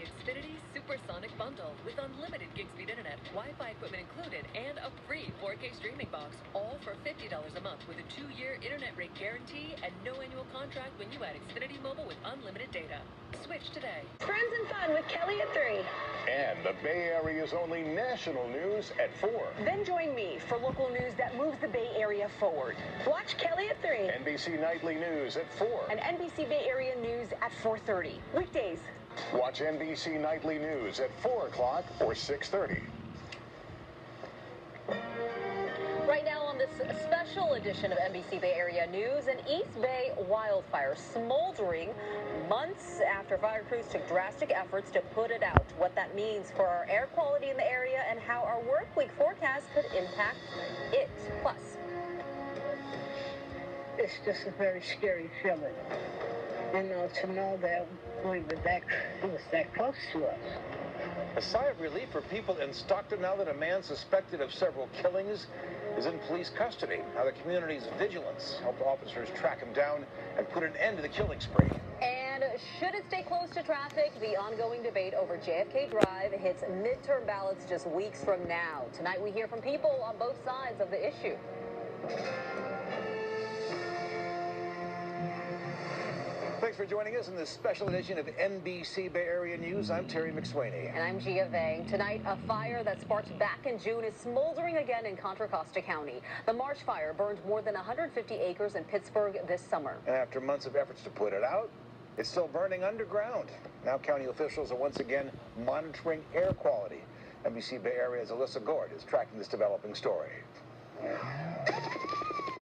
Xfinity Supersonic Bundle with unlimited gig speed internet, Wi-Fi equipment included, and a free 4K streaming box, all for $50 a month with a two-year internet rate guarantee and no annual contract when you add Xfinity Mobile with unlimited data. Switch today. Friends and Fun with Kelly at 3. And the Bay Area's only national news at 4. Then join me for local news that moves the Bay Area forward. Watch Kelly at 3. NBC Nightly News at 4. And NBC Bay Area News at 4.30. Weekdays. Watch NBC Nightly News at 4 o'clock or 6.30. Right now on this special edition of NBC Bay Area News, an East Bay wildfire smoldering months after fire crews took drastic efforts to put it out. What that means for our air quality in the area and how our work week forecast could impact it. Plus, it's just a very scary feeling. You know, to know that we were that, it was that close to us. A sigh of relief for people in Stockton now that a man suspected of several killings is in police custody. Now the community's vigilance helped officers track him down and put an end to the killing spree. And should it stay close to traffic? The ongoing debate over JFK Drive hits midterm ballots just weeks from now. Tonight we hear from people on both sides of the issue. Thanks for joining us in this special edition of NBC Bay Area News. I'm Terry McSweeney. And I'm Gia Vang. Tonight, a fire that sparked back in June is smoldering again in Contra Costa County. The Marsh Fire burned more than 150 acres in Pittsburg this summer. And after months of efforts to put it out, it's still burning underground. Now county officials are once again monitoring air quality. NBC Bay Area's Alyssa Goard is tracking this developing story.